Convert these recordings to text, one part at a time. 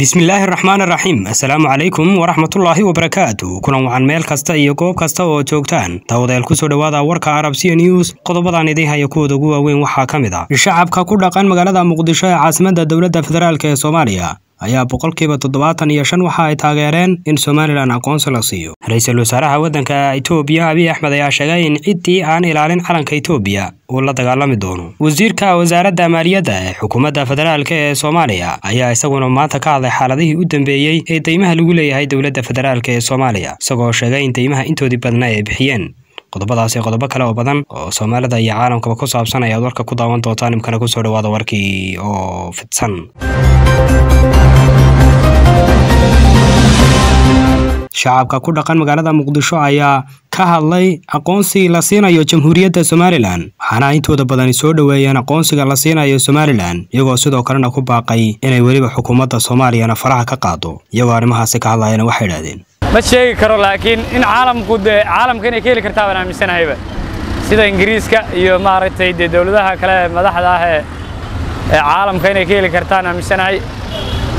bismillaahi raxmaan raxiim assalaamu calaykum waraxmatullaahi wabarakaatu kulan wacan meel kasta iyo goob kasta oo joogtaan. Dawadeel ku soo dhowaada warka arabsiya news. Qodobadan idiin haya kuwooda ugu waaweyn waxaa ka mid ah. Shacabka ku dhaqan magaalada muqdisho ee caasimadda dowladda federaalk ee soomaaliya ayaa boqolkiiba toddobaatan iyo shan waxa ay taageereen in somalilan aqoonsi la siiyo. Ra'iisul wasaaraha waddanka itoobiya abiy axmed ayaa sheegay in ciddii aan ilaalin calanka itoobiya uu la dagaalami doono. Wasiirka wasaaradda maaliyadda ee xukuumadda federaalk ee soomaaliya ayaa isaguna maanta ka hadlay xaaladihii u dambeeyey ee deymaha lagu leeyahay dowladda federaalk ee soomaaliya isagoo sheegay in deymaha intoodii badna ay bixiyeen qodobadaasi qodobo kale oo badan oo soomaalida iyo caalamkaba ku saabsan ayaad warka ku daawan doontaan imkana ku soo dhawaada warkii oo fidsan. Shacabka ku dhaqan magaalada muqdisho ayaa ka hadlay aqoonsi la siinayo jamhuuriyadda somalilan waxaana intooda badani soo dhoweeyeen aqoonsiga la siinayo somalilan iyagoo sidoo kalena ku baaqay inay weliba xukuumadda soomaaliyana faraha ka qaado iyagoo arrimahaasi ka hadlayana waxay idhahdeen ma sheegi karo laakiin in caalamku dee caalamka inay ka heli kartaa baan aaminsanahayba sida ingiriiska iyo maaragtay dee dowladaha kale madaxda ah ee ee caalamka inay ka heli kartaan aaminsanahay.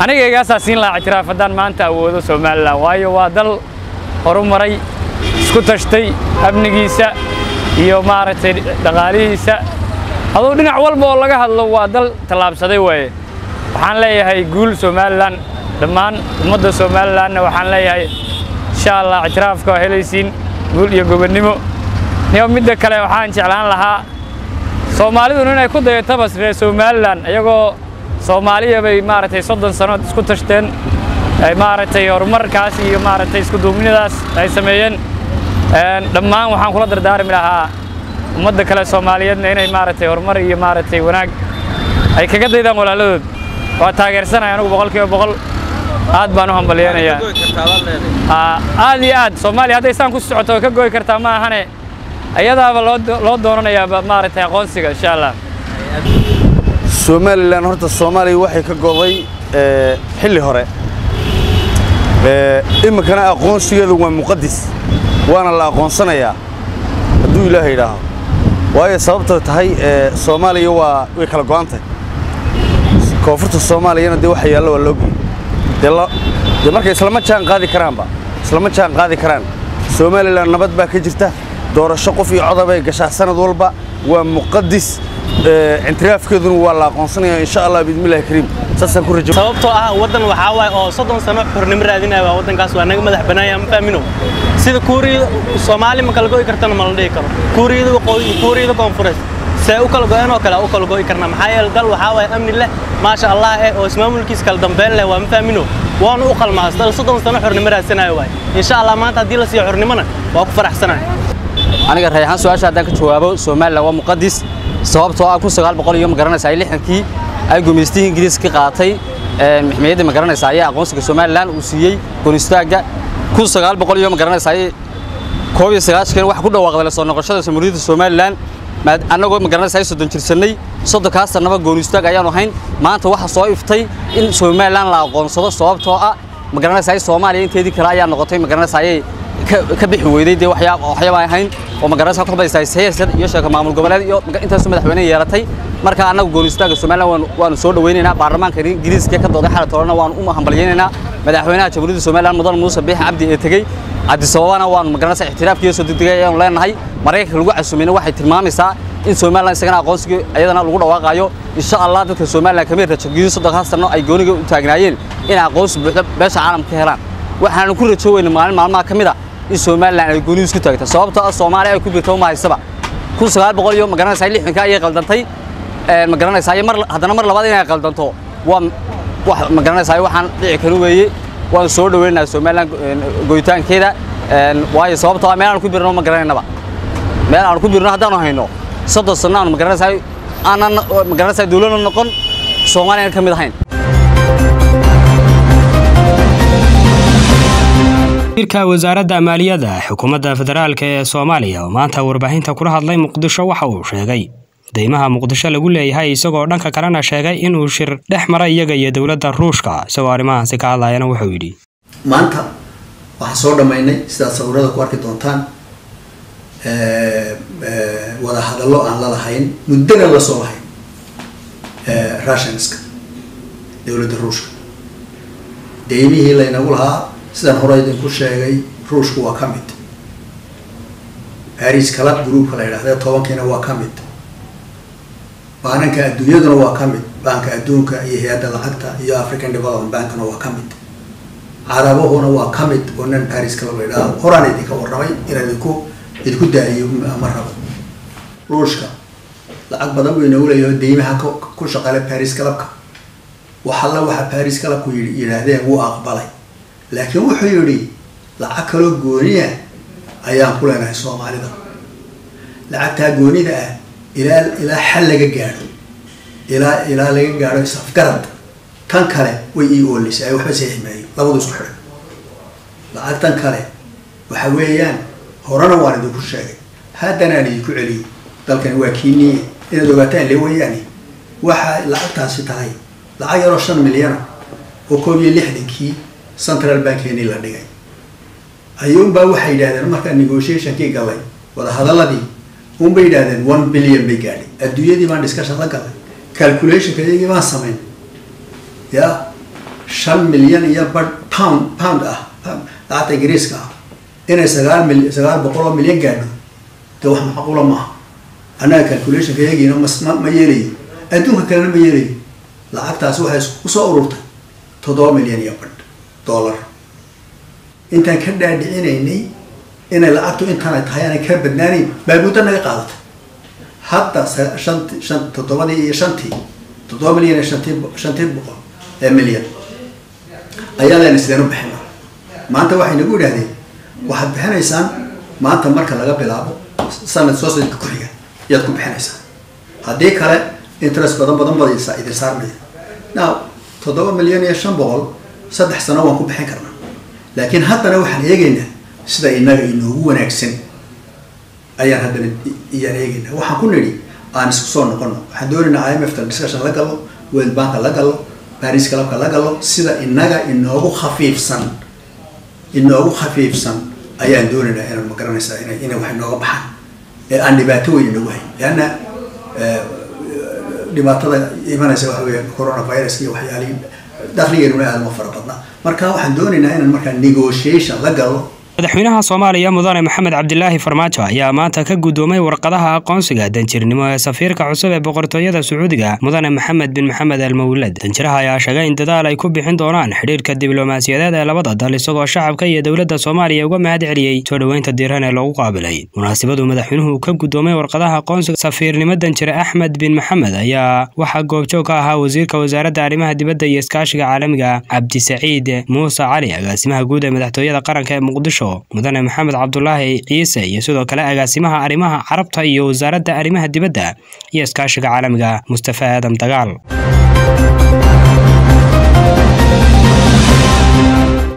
Aniga igaasaa siin lahaa ictiraaf haddaan maanta awoodo somalilan waayo waa dal horumaray isku tashtay amnigiisa iyo maaragtay dhaqaalihiisa. Aduu dhinac walba oo laga hadlo waa dal tallaabsaday waaye. Waxaan leeyahay guul somalilan dhammaan ummadda somalilanna waxaan leeyahay insha allah ictiraafka waa helaysiin guul iyo gobonnimo niyo midda kale waxaan jeclaan lahaa soomaaliduna inay ku dayato reer somalilan iyagoo soomaaliya bay maaragtay soddon sannood isku tashteen. Ay maaragtay horumarkaas iyo maaragtay isku duubnidaas ay sameeyeen. Dhammaan waxaan kula dardaarmi lahaa ummadda kale soomaaliyeedna inay maaragtay horumar iyo maaragtay wanaag ay kaga daydaan walaaladood waa taageersanaya anigu boqolkiiba boqol aad baan u hambalyeynayaa aad iyo aad. Soomaaliya hadday saan ku socoto ka goy kartaa ma ahane. Ayadaaba loo doonanayaa maaragtay aqoonsiga insha allah somalilan horta soomaaliya waxay ka goday xilli hore. Iminkana aqoonsigeedu waa muqadis waana la aqoonsanayaa. Hadduu ilaaha yidhaaho. Waayo sababtoo tahay soomaaliya waa way kala go'antahy koonfurta soomaaliyana dee waxa yaallo waa loogiy dee marka islama jaan qaadi karaanba? Islama jaan qaadi karaan? Somalilan nabad baa ka jirta. Doorasho qof iyo codabay gashaa sanad walba. Waa muqadis intiraafkeeduna waa la aqoonsanaya insha allah biidmillahi kariim saasaan ku rajo sababtoo ah waddan waxaa waaye oo soddon sano xornimo raadinaya waa waddankaas waa naga madax bannaaya ma faamino sida kuuriyada soomaali ma go'i kartana ma la dhihi karo. Kuuriyada waqooyi kuuriyada koonfureed see u kala go'een oo kale u kala go'i karna maxaa yeele dal waxaa waaye amni leh maasha allah eh oo ismaamulkiis kala dambeyn leh waa ma faamino waanu u qalmaas dal soddon sano xornimo raadsanayo waay insha allah maanta haddii la siiyo xornimona waa ku faraxsanahay aniga rayaxaan su'aasha haddaan ka jawaabo somalilan waa muqadis sababtoo ah kun sagaal boqol iyo ma garanaysa ay lixdankii ay gumaystihii ingiriiska ka qaatay. Maxmiyadda ma garanaysa ayaa aqoonsiga somalilan uu siiyey goonistaagga kun sagaal boqol iyo ma garanaysa ay koob iyo sagaashan waxa ku dhawaaqday la soo noqoshada jamhuuriyadda somalilan annagoo ma garanaysa ay soddon jirsannay soddonkaas sannaba goonistaag ayaanu ahayn. Maanta waxa soo iftay in somalilan la aqoonsado sababtoo ah ma garanaysa ay soomaaliya inteedii kale ayaa noqotay ma garanaysa ayay ka bixi weyday dee waxyaaba ahayn oo magaranaysa badaysaa heesar iyo sheeka maamul goboleed iyo intaasu madaxweyne yeelatay. Marka annagu goonistaagga somaliland waanu soo dhaweynaynaa baarlamaanka ingiriiska ka dooday toolana waanu u hambalyaynaynaa madaxweynaha jamhuuriyadda somaliland mudan muuse biix cabdi ee tegey. Cabdisababana waanu magaranaysa ixtiraafkiiyo soo degdegay ayaanu leenahay. Maraykanka lagu casumayna waxay tilmaamaysaa in somaliland isagana aqoonsigii iyadana lagu dhawaaqaayo. Insha allah dadka somaliland ka mid rajagiyo soddonkaas sanno ay gooniga u taagnaayeen inay aqoonsi buuxda beesha caalamka ka helaan. Waxaanu ku rajo weyna maalin maalmaha ka mid a in somalilan ay gooni isku taagta sababtoo ah soomaaliya ay ku birto ma haysaba. Kun sagaal boqol iyo ma garanaysaa lixdanka ayay qaldantay ma garanaysaa mar haddana mar labaad inay qaldanto. Waa ma garanaysaa waxaan dhici karin weeye waan soo dhaweynaynaa somalilan goyitaankeeda waayo sababtoo ah meel aan ku birno ma garanaynaba. Meel aan ku birno haddaanu hayno. Soddon sanno aanu ma garanaysaa aanan ma garanaysaa noqon soomaaliyan ka mid ahayn. Wasiirka wasaaradda maaliyadda xukuumadda federaalk ee soomaaliya oo maanta warbaahinta kula hadlay muqdisho waxa uu sheegay deymaha muqdisho lagu leeyahay isagoo dhanka kalena sheegay inuu shir dhex maray iyaga iyo dowladda ruushka isagoo arrimahaasi ka hadlayana wuxuu yidhi. Maanta waxaan soo dhammaynay sidaad sawirada ku arki doontaan wada hadallo aan la lahayn muddana la soo lahayn russianska dowladda ruushka. Deymihii laynagu lahaa sidaan hore idinku sheegay ruushku waa ka mid. Baris club groupka la yidhahda tobankiina waa ka mid baananka adduunyaduna waa ka mid. Baanka adduunka iyo hay'adda lacagta iyo african development bankna waa ka mid. Carabahuna waa ka mid oo nan baris club la yidhahdo. Horaan idinka warramay inaan idinku idinku daahiyo ma rabo. Ruushka. Lacag badan buu inagu leeyahay deymaha ku shaqale baris clubka. Wax alla waxa baris clubku yidhaahdeen wuu aqbalay. Laakiin wuxuu yidhi lacag kaloo gooniya ayaan ku leenahay soomaalida. Lacagtaa goonida ah ilaa ilaa xal laga gaadho. Ilaa ilaa laga gaadho isafgarad kan kale way ii oolisay ay waxba saxiix maayo. Labadu isku xidhan. Lacagtan kale waxa weeyaan horena waan idinku sheegay. Haddana aan idinku celiyo. Dalkani waa kiiniye inaad ogaataan le wayaani waxa lacagtaasi tahay lacag yaroo shan milyana oo koob iyo lixdankii central bankeenii la dhigay. Ayuunbaa waxay yidhahdeen markaa negotiationkii galay wadahadaladii unbay yidhahdeen one billion bay gaadhay adduunyadii baan discussion la galay calculationka iyagii baan samayn ya shan milyan iyo bar pound pound ah lacagta ingiriiska ah. Inay sagaal mil sagaal boqol oo milyan gaadho dee wax macquula maaha annaga calculationka iyagiina mas ma ma yeelayo adduunka kalena ma yeelayo lacagtaasi waxay isku soo ururtay toddoba milyan iyo badh dollar. Intaan ka dhaadhicinaynay inay lacagtu intaana tahay aanay ka badnaanayn baa muddo naga qaadatay. Hadda toddobadii iyo shantii toddoba milyan iyo shantii boqol ee milyan. Ayaa layna sideen bixina maanta waxay nagu idhahdeen waxaad bixinaysaan maanta marka laga bilaabo sanad soo sadka ku xiga ayaad ku bixinaysaan. Haddii kale interest badan badan badaysa idin saarmaya. Now toddoba milyan iyo shan boqol saddex sano waan ku bixin karnaa. Laakiin haddana waxaan eegaynaa sida inaga inoogu wanaagsan ayaan haddana iyaan eegaynaa. Waxaan ku nidhi aan isku soo noqono waxaan doonaynaa i m f ta discussion la galo world banka la galo baris clubka la galo sida inaga inoogu khafiifsan inoogu khafiifsan ayaan doonaynaa inaan ma garanaysaa ina inay wax inooga baxaan. Ee aan dhibaato weyn inoogu hayn. Leanna dhibaatada imanaysa waxa weya coronavirus iyo waxyaalihii dakhligeennuna aada uma fara badna marka waxaan doonaynaa inaan markaa negotiation la galo madaxweynaha soomaaliya mudane maxamed cabdilaahi farmaajo ayaa maanta ka guddoomay warqadaha aqoonsiga danjirnimo ee safiirka cusub ee boqortooyada sacuudiga mudane maxamed bin maxamed al mawlad danjiraha ayaa sheegay in dadaal ay ku bixin doonaan xidhiirka diblomaasiyadeed ee labada dal isagoo shacabka iyo dowladda soomaaliya uga mahad celiyey soo dhoweynta diiran ee loogu qaabilay. Munaasabadu madaxweynuhu ka guddoomay warqadaha aqoonsiga safiirnimo danjire axmed bin maxamed ayaa waxaa goobjoog ka ahaa wasiirka wasaaradda arrimaha dibadda iyo iskaashiga caalamiga cabdisaciid muuse cali. Agaasimaha guud ee madaxtooyada qaranka ee muqdisho mudane maxamed cabdulaahi ciise iyo sidoo kale agaasimaha arrimaha carabta iyo wasaaradda arrimaha dibadda iyo iskaashiga caalamiga mustafa aadam dagaal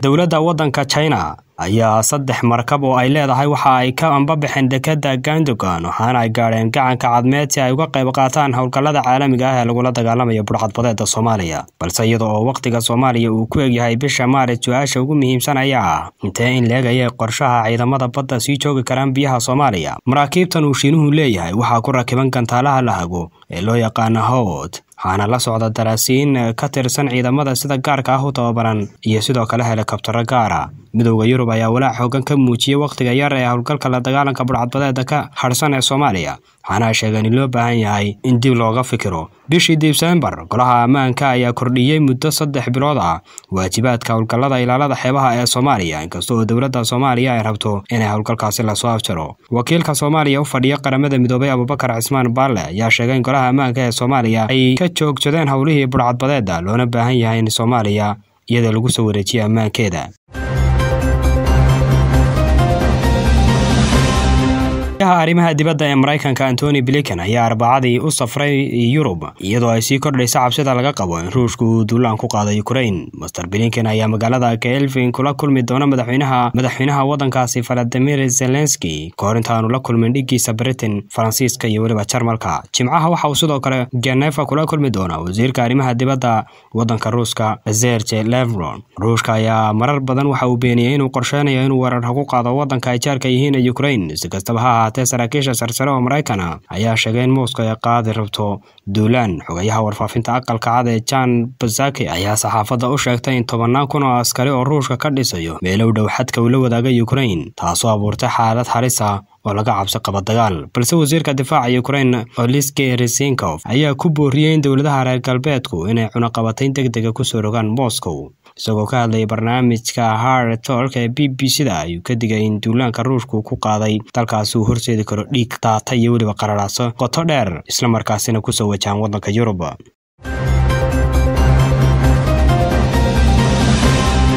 dowladda waddanka china ayaa saddex markab oo ay leedahay waxa ay ka ambabaxeen dekadda gandogan waxaana ay gaadheen gacanka cadmeed si ay uga qayb qaataan howlgallada caalamiga ah ee lagula dagaalamayo budhcadbadeeda soomaaliya. Balse iyada oo wakhtiga soomaaliya uu ku egyahay bisha maaris su'aasha ugu muhiimsan ayaa ah intee in leegaya qorshaha ciidamada badda sii joogi karaan biyaha soomaaliya? Maraakiibtan uu shiinuhu leeyahay waxaa ku rakiban gantaalaha la hago ee loo yaqaana howd waxaana la socda daraasiin ka tirsan ciidamada sida gaarka ah u tababaran iyo sidoo kale helikabtaro gaara midowda yurub ayaa walaac xoogan ka muujiyey wakhtiga yar ee howlgalka la dagaalanka budhcadbadeeda ka hadhsan ee soomaaliya. Waxaana sheegeen in loo baahan yahay in dib looga fikiro. Bishii disembar golaha ammaanka ayaa kordhiyey muddo saddex bilood ah. Waajibaadka howlgallada ilaalada xeebaha ee soomaaliya inkasta oo dowladda soomaaliya ay rabto inay howlgalkaasi la soo afjaro. Wakiilka soomaaliya u fadhiya qaramada midoobay abubakar cismaan baalle ayaa sheegay in golaha ammaanka ee soomaaliya ay ka joogsadeen howlihii budhcadbadeeda loona baahan yahay in soomaaliya iyada lagu soo wareejiyo ammaankeeda arrimaha dibadda ee maraykanka antony blinken ayaa arbacadii u safray yurub iyadoo ay sii kordhaysa cabsida laga qabo in ruushka uu duulaan ku qaado ukrain master blinken ayaa magaalada kelvin kula kulmi doona madaxweynaha madaxweynaha waddankaasi valadimir zelenski kahor intaanu la kulmin dhigiisa britain faransiiska iyo weliba jarmalka. Jimcaha waxa uu sidoo kale genefa kula kulmi doona wasiirka arrimaha dibadda waddanka ruuska zerge levron ruushka ayaa marar badan waxa uu beeniyey inuu qorsheynayo inuu weerar ku qaado waddanka ay jaarka yihiin ukrain si kastaba ha ahaatee saraakiisha sarsare oo maraykana ayaa sheegay in moscow ay qaadi rabto duulaan. Xogayaha warfaafinta aqalka cad ee jan basaki ayaa saxaafadda u sheegtay in tobannaan kun oo askari oo ruushka ka dhisayo meelow dhow xadka uu la wadaaga ukrain taasoo abuurtay xaalad halis ah oo laga cabsi qaba dagaal balse wasiirka difaaca ukrain oliske resinkof ayaa ku booriyey in dowladaha reer galbeedku inay cunaqabatayn deg dega ku soo rogaan moscow. Isagoo ka hadlayay barnaamijka hard tolk ee b b c ayuu ka digay in duulaanka ruushku ku qaaday dalkaasi uu horseedi karo dhiig daata iyo weliba qararaaso qoto dheer islamarkaasina ku soo wajahan waddanka yurub